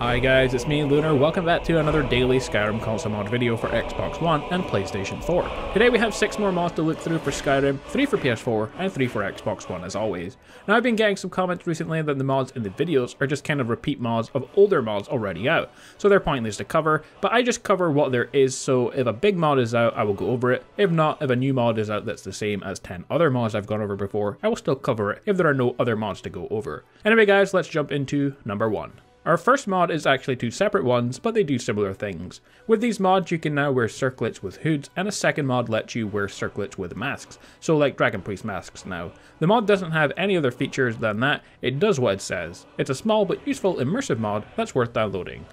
Hi guys, it's me Lunar, welcome back to another daily Skyrim console mod video for Xbox One and PlayStation 4. Today we have 6 more mods to look through for Skyrim, 3 for PS4 and 3 for Xbox One as always. Now I've been getting some comments recently that the mods in the videos are just kind of repeat mods of older mods already out, so they're pointless to cover, but I just cover what there is so if a big mod is out I will go over it, if not, if a new mod is out that's the same as 10 other mods I've gone over before, I will still cover it if there are no other mods to go over. Anyway guys, let's jump into number 1. Our first mod is actually two separate ones, but they do similar things. With these mods you can now wear circlets with hoods, and a second mod lets you wear circlets with masks, so like Dragon Priest masks now. The mod doesn't have any other features than that, it does what it says. It's a small but useful immersive mod that's worth downloading.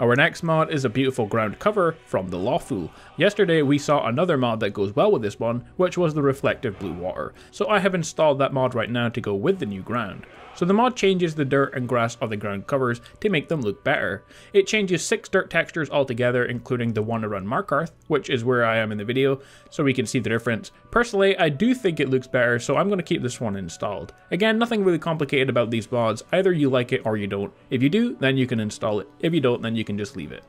Our next mod is a beautiful ground cover from the Lawful. Yesterday we saw another mod that goes well with this one, which was the reflective blue water, so I have installed that mod right now to go with the new ground. So the mod changes the dirt and grass of the ground covers to make them look better. It changes 6 dirt textures altogether including the one around Markarth, which is where I am in the video, so we can see the difference. Personally, I do think it looks better, so I'm going to keep this one installed. Again, nothing really complicated about these mods, either you like it or you don't. If you do, then you can install it. If you don't, then you can just leave it.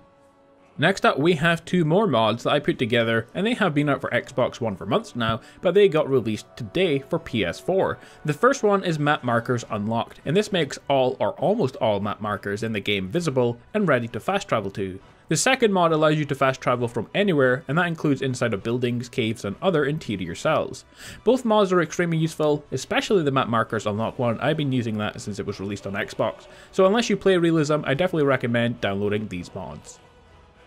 Next up, we have two more mods that I put together, and they have been out for Xbox One for months now, but they got released today for PS4. The first one is Map Markers Unlocked, and this makes all or almost all map markers in the game visible and ready to fast travel to. The second mod allows you to fast travel from anywhere, and that includes inside of buildings, caves, and other interior cells. Both mods are extremely useful, especially the map markers unlock one, I've been using that since it was released on Xbox, so unless you play realism, I definitely recommend downloading these mods.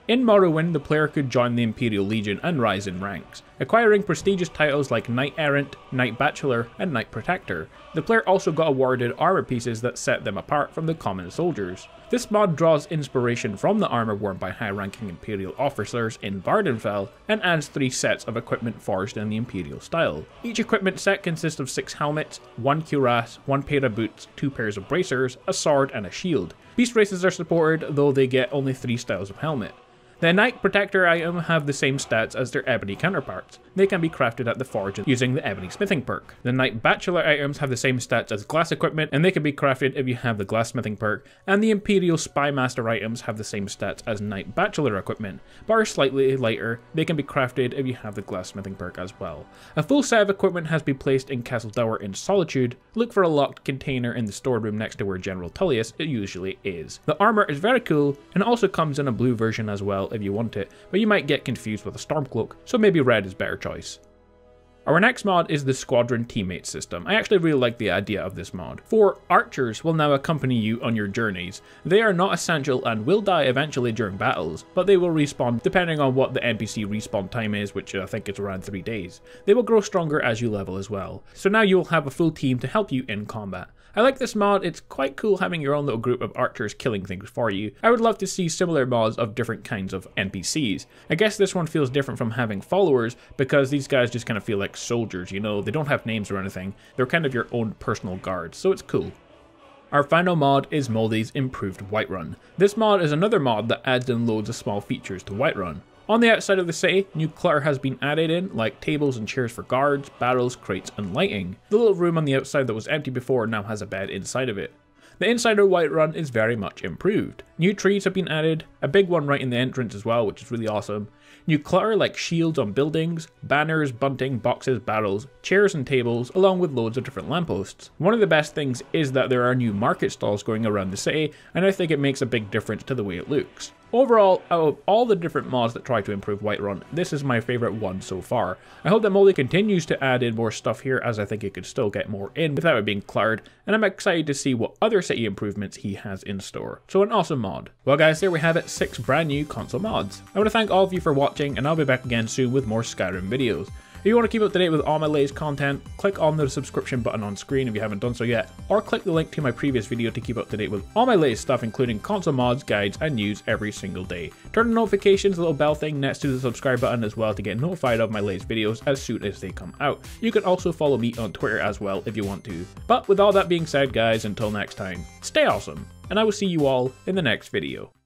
In Morrowind, the player could join the Imperial Legion and rise in ranks, acquiring prestigious titles like Knight Errant, Knight Bachelor, and Knight Protector. The player also got awarded armor pieces that set them apart from the common soldiers. This mod draws inspiration from the armor worn by high-ranking Imperial officers in Vvardenfell, and adds three sets of equipment forged in the Imperial style. Each equipment set consists of six helmets, one cuirass, one pair of boots, two pairs of bracers, a sword, and a shield. Beast races are supported, though they get only three styles of helmet. The Knight Protector item have the same stats as their Ebony counterparts. They can be crafted at the forge using the Ebony smithing perk. The Knight Bachelor items have the same stats as glass equipment and they can be crafted if you have the glass smithing perk, and the Imperial Spymaster items have the same stats as Knight Bachelor equipment, but are slightly lighter. They can be crafted if you have the glass smithing perk as well. A full set of equipment has been placed in Castle Dour in Solitude. Look for a locked container in the storeroom next to where General Tullius usually is. The armor is very cool and also comes in a blue version as well if you want it, but you might get confused with a Stormcloak, so maybe red is better choice. Our next mod is the Squadron Teammate system. I actually really like the idea of this mod. Four archers will now accompany you on your journeys. They are not essential and will die eventually during battles, but they will respawn depending on what the NPC respawn time is, which I think is around 3 days. They will grow stronger as you level as well. So now you will have a full team to help you in combat. I like this mod, it's quite cool having your own little group of archers killing things for you. I would love to see similar mods of different kinds of NPCs. I guess this one feels different from having followers because these guys just kind of feel like soldiers, you know, they don't have names or anything. They're kind of your own personal guards, so it's cool. Our final mod is Mouldy's Improved Whiterun. This mod is another mod that adds in loads of small features to Whiterun. On the outside of the city, new clutter has been added in, like tables and chairs for guards, barrels, crates, and lighting. The little room on the outside that was empty before now has a bed inside of it. The inside of Whiterun is very much improved. New trees have been added, a big one right in the entrance as well, which is really awesome. New clutter like shields on buildings, banners, bunting, boxes, barrels, chairs and tables, along with loads of different lampposts. One of the best things is that there are new market stalls going around the city, and I think it makes a big difference to the way it looks. Overall, out of all the different mods that try to improve Whiterun, this is my favourite one so far. I hope that Mouldy continues to add in more stuff here as I think it could still get more in without it being cluttered, and I'm excited to see what other city improvements he has in store. So an awesome mod. Well guys, there we have it, 6 brand new console mods. I want to thank all of you for watching, and I'll be back again soon with more Skyrim videos. If you want to keep up to date with all my latest content, click on the subscription button on screen if you haven't done so yet, or click the link to my previous video to keep up to date with all my latest stuff including console mods, guides, and news every single day. Turn the notifications, the little bell thing next to the subscribe button as well to get notified of my latest videos as soon as they come out. You can also follow me on Twitter as well if you want to. But with all that being said guys, until next time, stay awesome, and I will see you all in the next video.